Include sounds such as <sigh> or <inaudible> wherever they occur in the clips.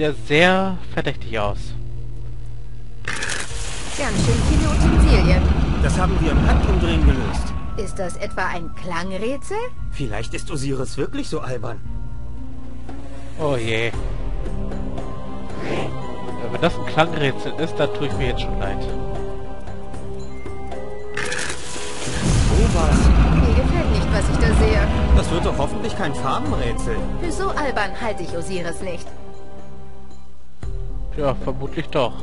ja sehr verdächtig aus. Ganz schön viele Utensilien. Das haben wir im Handumdrehen gelöst. Ist das etwa ein Klangrätsel? Vielleicht ist Osiris wirklich so albern. Oh je. Wenn das ein Klangrätsel ist, dann tue ich mir jetzt schon leid. Sowas. Mir gefällt nicht, was ich da sehe. Das wird doch hoffentlich kein Farbenrätsel. Für so albern halte ich Osiris nicht. Ja, vermutlich doch.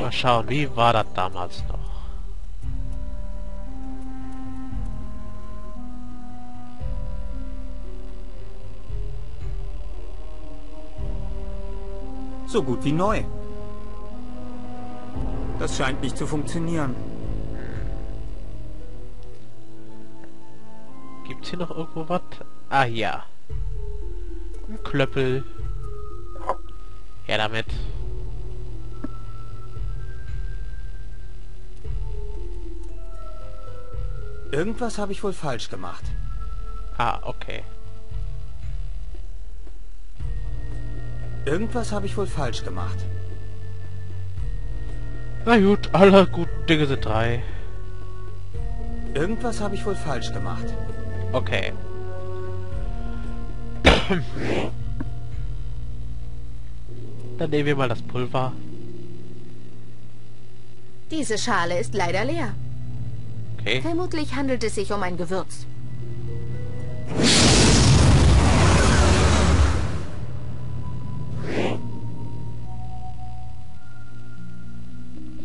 Mal schauen, wie war das damals noch? So gut wie neu. Das scheint nicht zu funktionieren. Gibt's hier noch irgendwo was? Ah, ja. Ein Klöppel. Ja, damit. Irgendwas habe ich wohl falsch gemacht. Ah, okay. Irgendwas habe ich wohl falsch gemacht. Na gut, alle guten Dinge sind drei. Irgendwas habe ich wohl falsch gemacht. Okay. Dann nehmen wir mal das Pulver. Diese Schale ist leider leer. Okay. Vermutlich handelt es sich um ein Gewürz.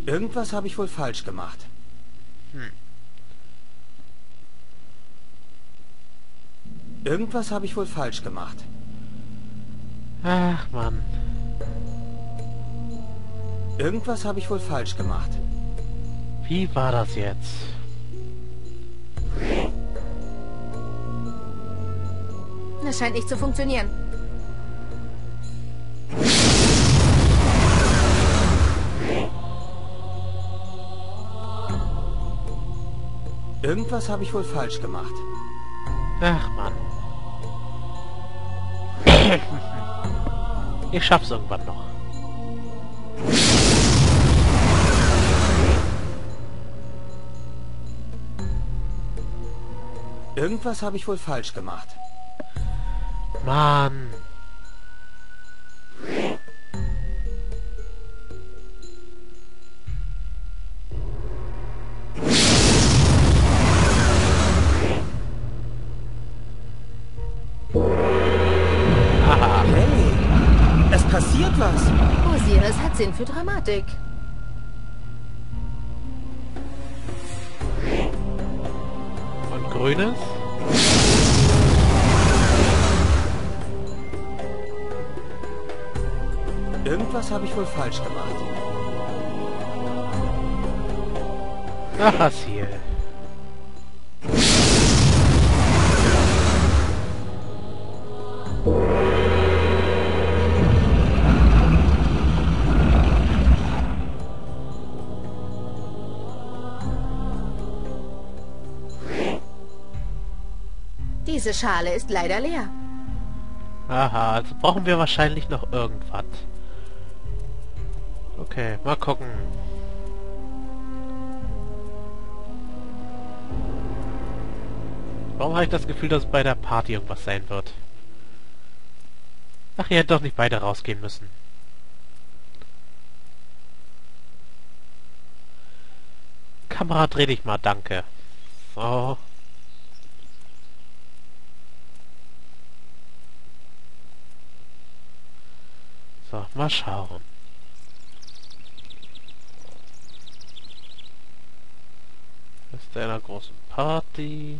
Irgendwas habe ich wohl falsch gemacht. Hm. Irgendwas habe ich wohl falsch gemacht. Ach, Mann. Irgendwas habe ich wohl falsch gemacht. Wie war das jetzt? Das scheint nicht zu funktionieren. Irgendwas habe ich wohl falsch gemacht. Ach, Mann. Ich schaff's irgendwann noch. Irgendwas habe ich wohl falsch gemacht. Mann. 13 für Dramatik. Und grünes? Irgendwas habe ich wohl falsch gemacht. Ach, was hier. Diese Schale ist leider leer. Aha, also brauchen wir wahrscheinlich noch irgendwas. Okay, mal gucken. Warum habe ich das Gefühl, dass bei der Party irgendwas sein wird? Ach, ihr hättet doch nicht beide rausgehen müssen. Kamera, dreh dich mal, danke. So. So, mal schauen. Ist einer großen Party?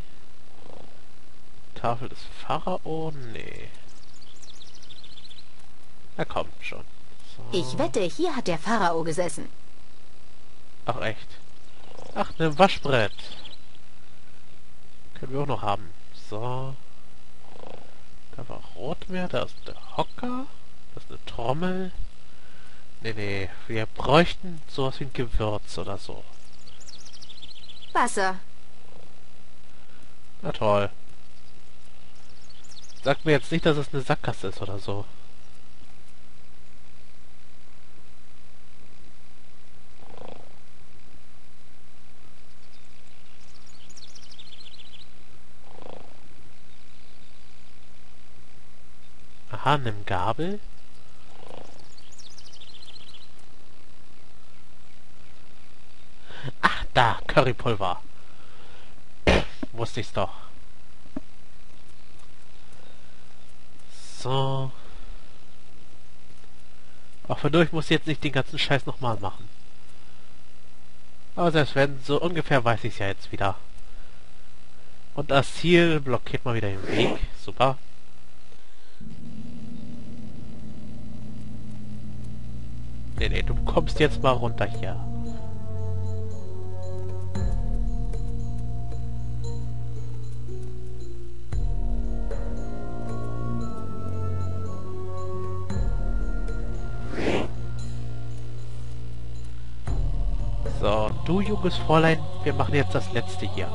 Tafel des Pharao? Nee. Er kommt schon. So. Ich wette, hier hat der Pharao gesessen. Ach echt. Ach, ne Waschbrett. Können wir auch noch haben. So. Da war Rot mehr. Da ist der Hocker. Das ist eine Trommel. Nee, nee. Wir bräuchten sowas wie ein Gewürz oder so. Wasser. Na toll. Sag mir jetzt nicht, dass es eine Sackgasse ist oder so. Aha, nimm Gabel. Ach, da, Currypulver. Wusste ich's doch. So. Auch verdurch muss ich jetzt nicht den ganzen Scheiß nochmal machen. Aber selbst wenn, so ungefähr weiß ich ja jetzt wieder. Und das Ziel blockiert mal wieder den Weg. Super. Nee, nee, du kommst jetzt mal runter hier. Du junges Fräulein, wir machen jetzt das letzte hier.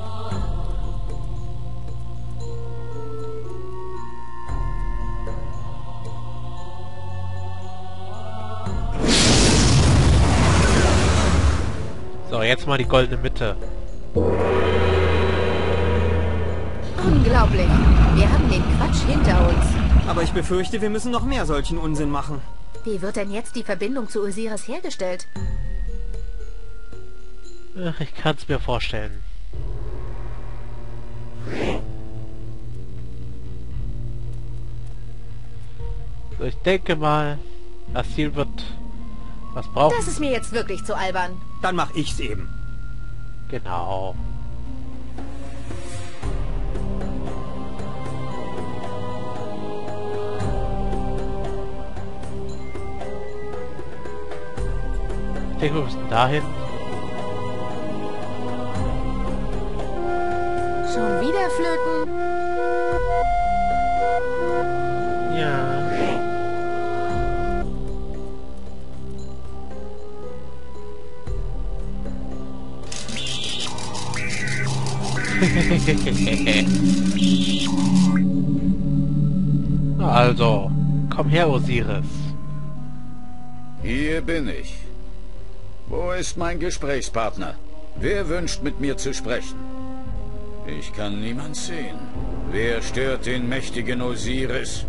So, jetzt mal die goldene Mitte. Unglaublich. Wir haben den Quatsch hinter uns. Aber ich befürchte, wir müssen noch mehr solchen Unsinn machen. Wie wird denn jetzt die Verbindung zu Osiris hergestellt? Ach, ich kann's mir vorstellen. So, ich denke mal, das Ziel wird was brauchen. Das ist mir jetzt wirklich zu albern. Dann mach ich's eben. Genau. Ich denke, wir müssen dahin. Schon wieder flöten? Ja. <laughs> also, komm her, Osiris. Hier bin ich. Wo ist mein Gesprächspartner? Wer wünscht mit mir zu sprechen? Ich kann niemand sehen. Wer stört den mächtigen Osiris?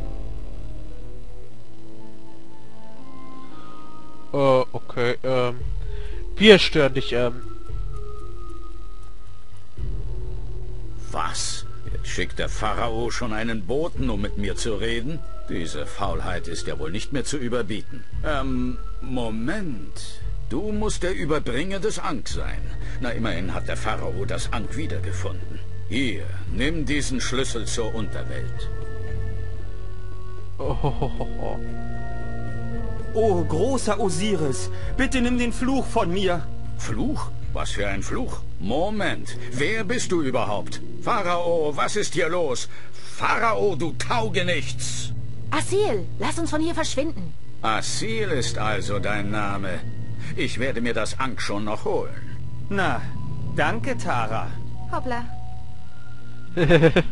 Äh, okay, ähm. Wir stören dich, ähm. Was? Jetzt schickt der Pharao schon einen Boten, um mit mir zu reden? Diese Faulheit ist ja wohl nicht mehr zu überbieten. Ähm, Moment. Du musst der Überbringer des Ankh sein. Na, immerhin hat der Pharao das Ankh wiedergefunden. Hier, nimm diesen Schlüssel zur Unterwelt. Oh. Oh, großer Osiris, bitte nimm den Fluch von mir. Fluch? Was für ein Fluch? Moment, wer bist du überhaupt? Pharao, was ist hier los? Pharao, du Taugenichts! Asil, lass uns von hier verschwinden. Asil ist also dein Name. Ich werde mir das Ankh schon noch holen. Na, danke, Tara. Hoppla. <laughs>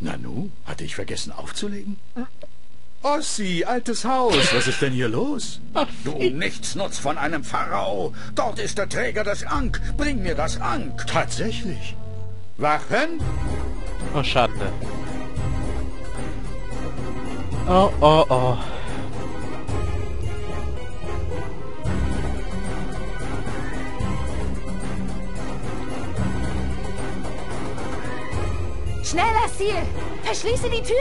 Nanu, hatte ich vergessen aufzulegen? Ossi, altes Haus, was ist denn hier los? Du Nichtsnutz von einem Pharao. Dort ist der Träger des Ankh. Bring mir das Ankh. Tatsächlich. Wachen? Oh, Schande. Oh, oh, oh. Schnell, Asil! Verschließe die Tür!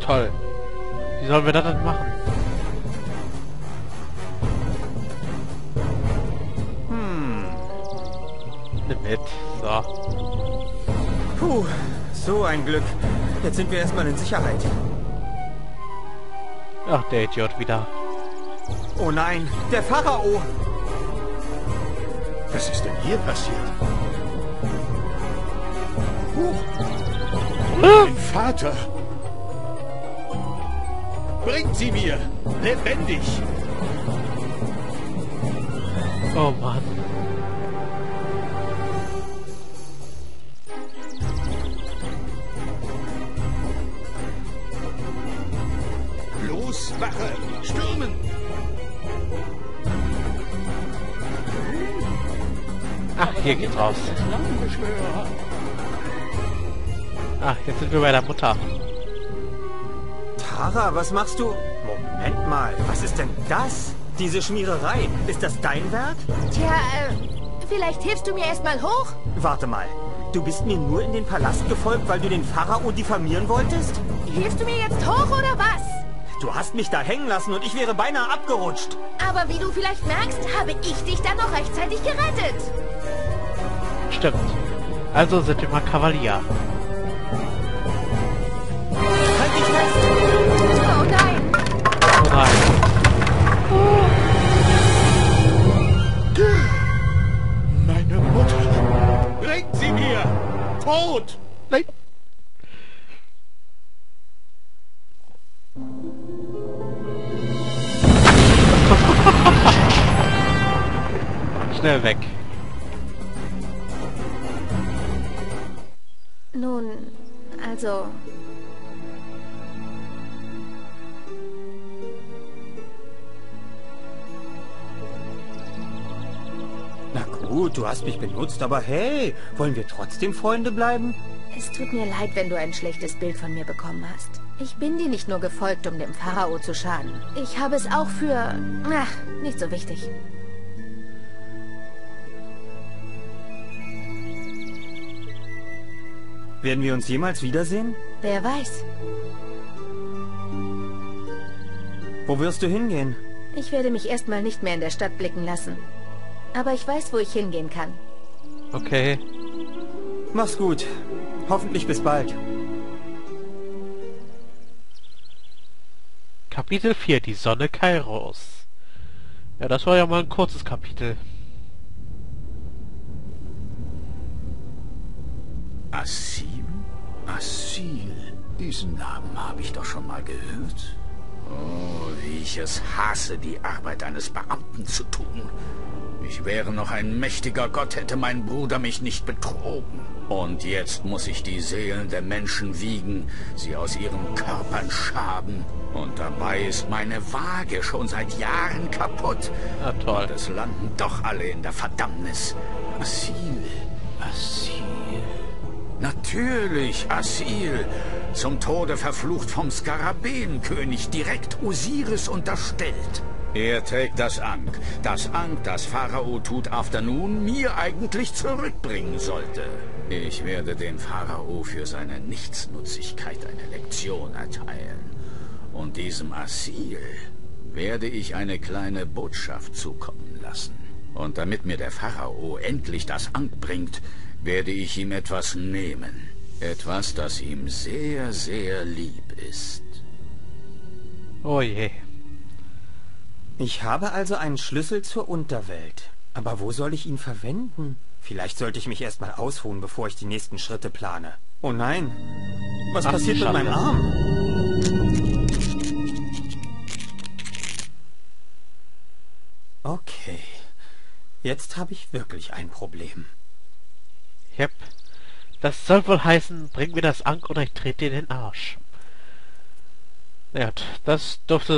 Toll. Wie sollen wir das dann machen? Hm. Nimm mit. So. Puh, so ein Glück. Jetzt sind wir erstmal in Sicherheit. Ach, der Idiot wieder. Oh nein, der Pharao! Was ist denn hier passiert? Mein Vater. Bringt sie mir! Lebendig! Oh Mann. Los, Wache! Stürmen! Ach, hier geht's raus. Schlangenbeschwörer! Ach, jetzt sind wir bei der Mutter. Tara, was machst du? Moment mal, was ist denn das? Diese Schmiererei, ist das dein Werk? Tja, äh, vielleicht hilfst du mir erstmal hoch? Warte mal, du bist mir nur in den Palast gefolgt, weil du den Pharao diffamieren wolltest? Hilfst du mir jetzt hoch oder was? Du hast mich da hängen lassen und ich wäre beinahe abgerutscht. Aber wie du vielleicht merkst, habe ich dich dann noch rechtzeitig gerettet. Stimmt. Also sind wir mal Kavalier. Meine Mutter! Bringt sie mir! Tot! Schnell weg. Nun, also... Na gut, du hast mich benutzt, aber hey, wollen wir trotzdem Freunde bleiben? Es tut mir leid, wenn du ein schlechtes Bild von mir bekommen hast. Ich bin dir nicht nur gefolgt, um dem Pharao zu schaden. Ich habe es auch für... Ach, nicht so wichtig. Werden wir uns jemals wiedersehen? Wer weiß. Wo wirst du hingehen? Ich werde mich erstmal nicht mehr in der Stadt blicken lassen. Aber ich weiß, wo ich hingehen kann. Okay. Mach's gut. Hoffentlich bis bald. Kapitel 4, die Sonne Kairos. Ja, das war ja mal ein kurzes Kapitel. Diesen Namen habe ich doch schon mal gehört. Oh, wie ich es hasse, die Arbeit eines Beamten zu tun. Ich wäre noch ein mächtiger Gott, hätte mein Bruder mich nicht betrogen. Und jetzt muss ich die Seelen der Menschen wiegen, sie aus ihren Körpern schaben. Und dabei ist meine Waage schon seit Jahren kaputt. Na toll. Und es landen doch alle in der Verdammnis. Asil, Asil. Natürlich, Asil. Zum Tode verflucht vom Skarabäenkönig, direkt Osiris unterstellt. Er trägt das Ankh. Das Ankh, das Pharao Tut Afternoon mir eigentlich zurückbringen sollte. Ich werde dem Pharao für seine Nichtsnutzigkeit eine Lektion erteilen. Und diesem Asil werde ich eine kleine Botschaft zukommen lassen. Und damit mir der Pharao endlich das Ankh bringt, werde ich ihm etwas nehmen. Etwas, das ihm sehr, sehr lieb ist. Oh je. Ich habe also einen Schlüssel zur Unterwelt. Aber wo soll ich ihn verwenden? Vielleicht sollte ich mich erstmal ausruhen, bevor ich die nächsten Schritte plane. Oh nein. Was Ach, passiert mit meinem Arm? Okay. Jetzt habe ich wirklich ein Problem. Yep. Das soll wohl heißen, bring mir das Ankh oder ich trete dir in den Arsch. Ja, das dürfte